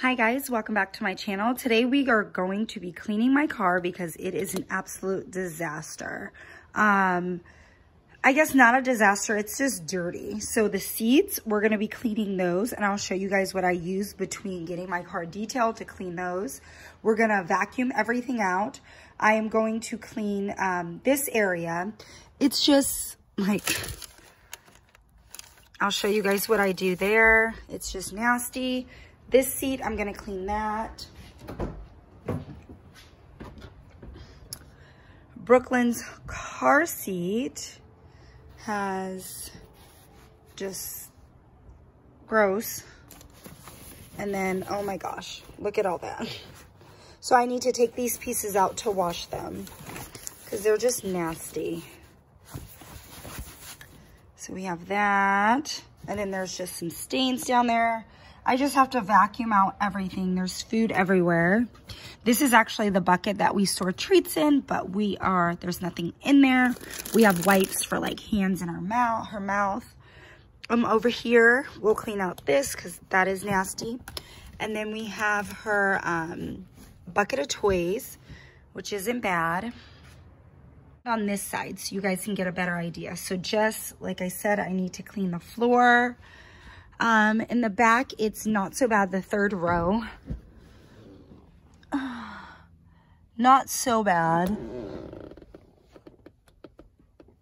Hi guys, welcome back to my channel. Today we are going to be cleaning my car because it is an absolute disaster. Um, I guess not a disaster, it's just dirty. So the seats, we're gonna be cleaning those and I'll show you guys what I use between getting my car detailed to clean those. We're gonna vacuum everything out. I am going to clean um, this area. It's just like, I'll show you guys what I do there. It's just nasty. This seat, I'm gonna clean that. Brooklyn's car seat has just gross. And then, oh my gosh, look at all that. So I need to take these pieces out to wash them because they're just nasty. So we have that. And then there's just some stains down there. I just have to vacuum out everything. There's food everywhere. This is actually the bucket that we store treats in, but we are, there's nothing in there. We have wipes for like hands in her mouth, her mouth. Um, over here, we'll clean out this because that is nasty. And then we have her um, bucket of toys, which isn't bad on this side so you guys can get a better idea. So just like I said, I need to clean the floor. Um, in the back, it's not so bad, the third row. not so bad.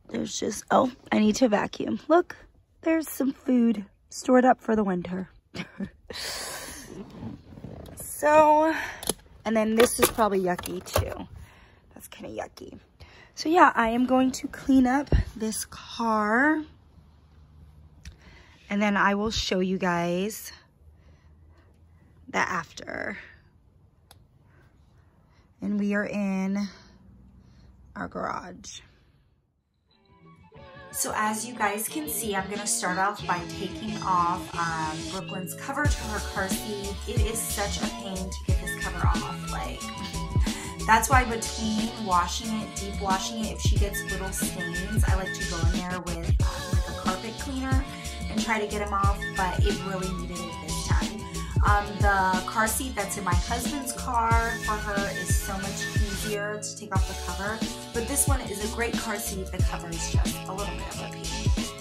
There's just, oh, I need to vacuum. Look, there's some food stored up for the winter. so, and then this is probably yucky too. That's kind of yucky. So yeah, I am going to clean up this car. And then I will show you guys the after. And we are in our garage. So as you guys can see, I'm gonna start off by taking off um, Brooklyn's cover to her car seat. It is such a pain to get this cover off. Like, that's why between washing it, deep washing it, if she gets little stains, I like to go in there with um, like a carpet cleaner and try to get them off, but it really needed it this time. Um, the car seat that's in my husband's car for her is so much easier to take off the cover, but this one is a great car seat. The cover is just a little bit of a pain.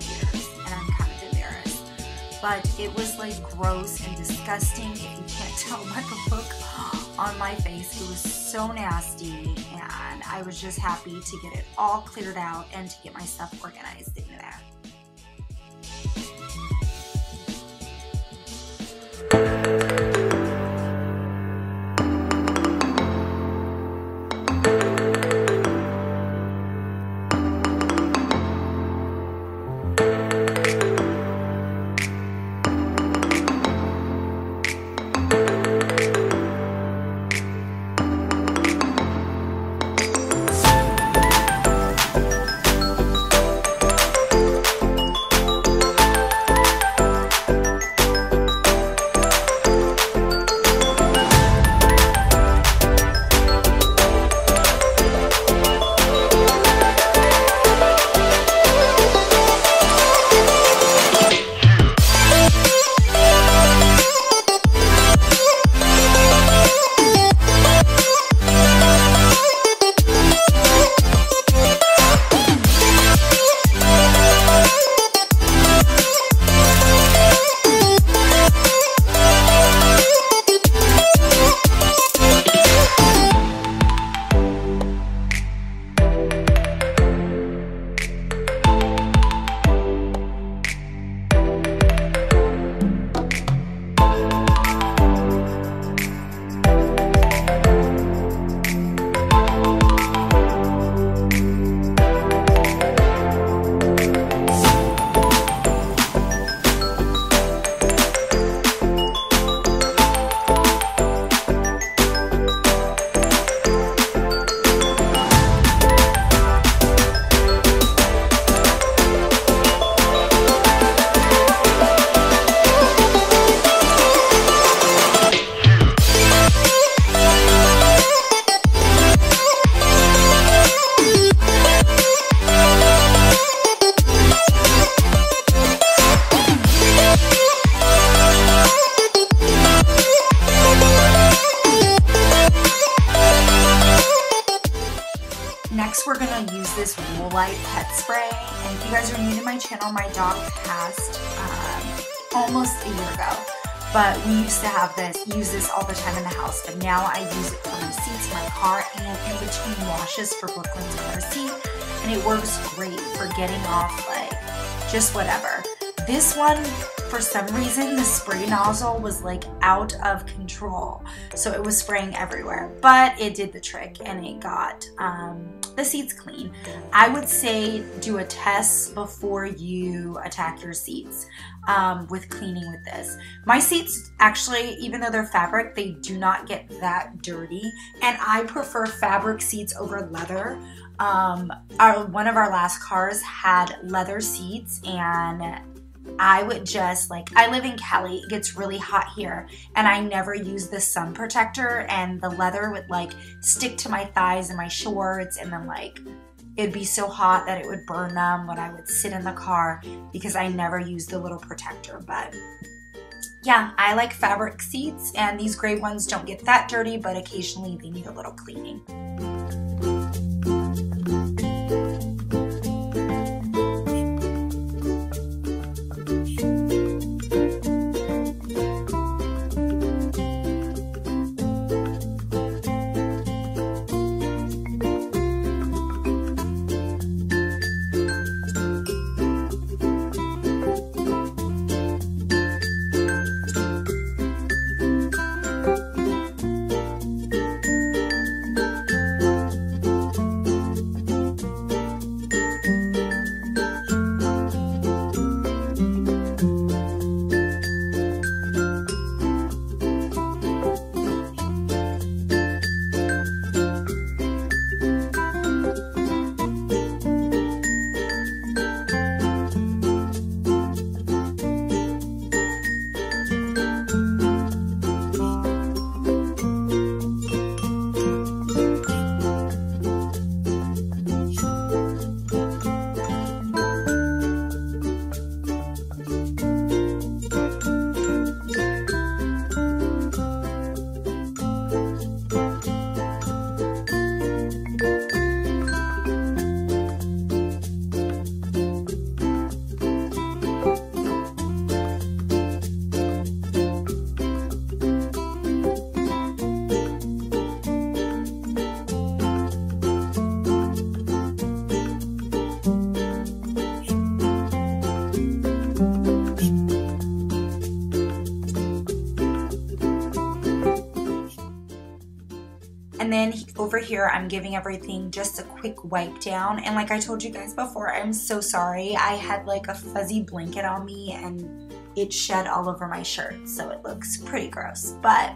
Years, and I'm kind of embarrassed. But it was like gross and disgusting. If you can't tell by the look on my face, it was so nasty, and I was just happy to get it all cleared out and to get my stuff organized in there. But we used to have this, use this all the time in the house. But now I use it for my seats, my car, and in between washes for Brooklyn's car seat. And it works great for getting off like just whatever. This one, for some reason, the spray nozzle was like out of control. So it was spraying everywhere, but it did the trick and it got um, the seats clean. I would say do a test before you attack your seats um, with cleaning with this. My seats actually, even though they're fabric, they do not get that dirty. And I prefer fabric seats over leather. Um, our, one of our last cars had leather seats and I would just like, I live in Cali, it gets really hot here, and I never use the sun protector, and the leather would like stick to my thighs and my shorts, and then like it'd be so hot that it would burn them when I would sit in the car because I never used the little protector. But yeah, I like fabric seats, and these gray ones don't get that dirty, but occasionally they need a little cleaning. Over here, I'm giving everything just a quick wipe down. And like I told you guys before, I'm so sorry. I had like a fuzzy blanket on me and it shed all over my shirt. So it looks pretty gross. But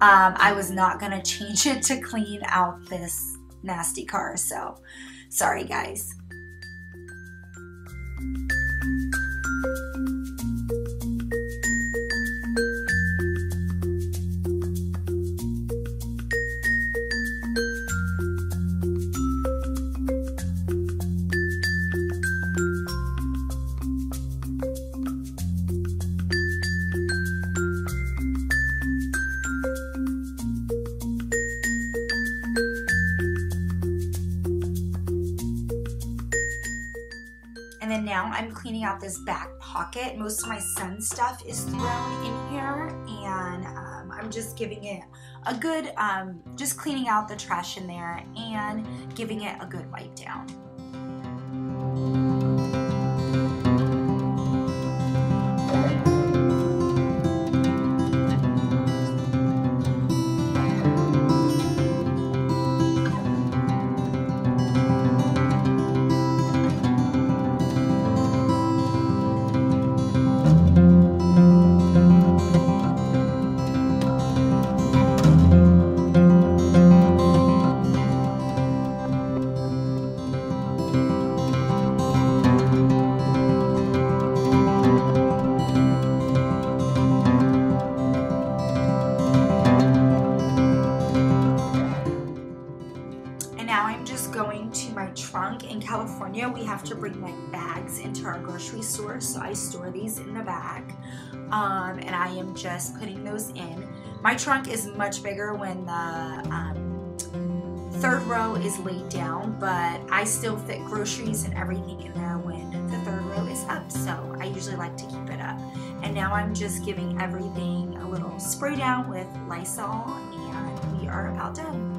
um, I was not going to change it to clean out this nasty car. So sorry, guys. Now I'm cleaning out this back pocket. Most of my son stuff is thrown in here and um, I'm just giving it a good, um, just cleaning out the trash in there and giving it a good wipe down. Grocery store. So I store these in the back. Um, and I am just putting those in. My trunk is much bigger when the um, third row is laid down, but I still fit groceries and everything in there when the third row is up. So I usually like to keep it up. And now I'm just giving everything a little spray down with Lysol and we are about done.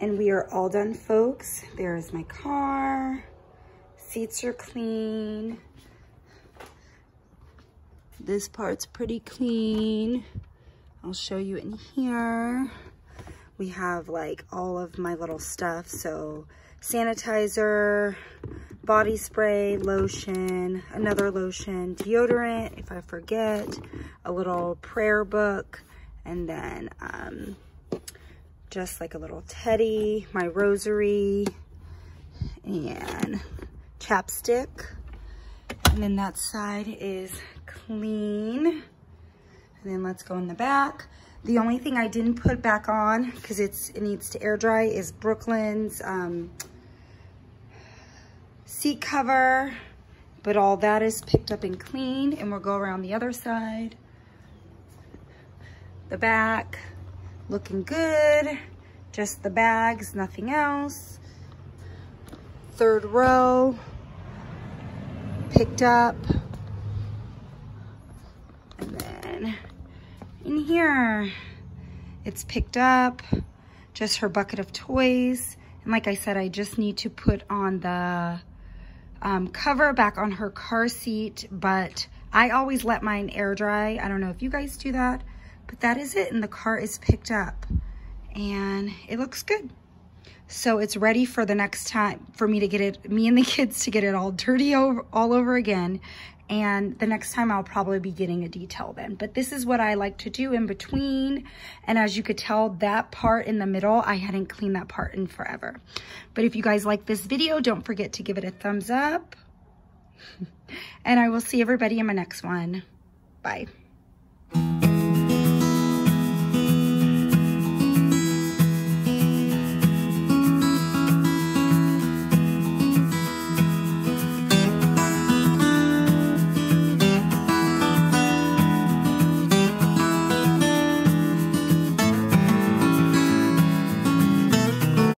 And we are all done, folks. There's my car. Seats are clean. This part's pretty clean. I'll show you in here. We have like all of my little stuff. So sanitizer, body spray, lotion, another lotion, deodorant if I forget, a little prayer book, and then um, just like a little teddy, my rosary, and chapstick. And then that side is clean. And then let's go in the back. The only thing I didn't put back on because it's it needs to air dry is Brooklyn's um, seat cover. But all that is picked up and cleaned and we'll go around the other side. The back, looking good. Just the bags, nothing else. Third row, picked up. And then in here, it's picked up, just her bucket of toys. And like I said, I just need to put on the um, cover back on her car seat, but I always let mine air dry. I don't know if you guys do that, but that is it. And the car is picked up and it looks good. So it's ready for the next time for me to get it, me and the kids to get it all dirty over, all over again. And the next time I'll probably be getting a detail then. But this is what I like to do in between. And as you could tell, that part in the middle, I hadn't cleaned that part in forever. But if you guys like this video, don't forget to give it a thumbs up. and I will see everybody in my next one. Bye.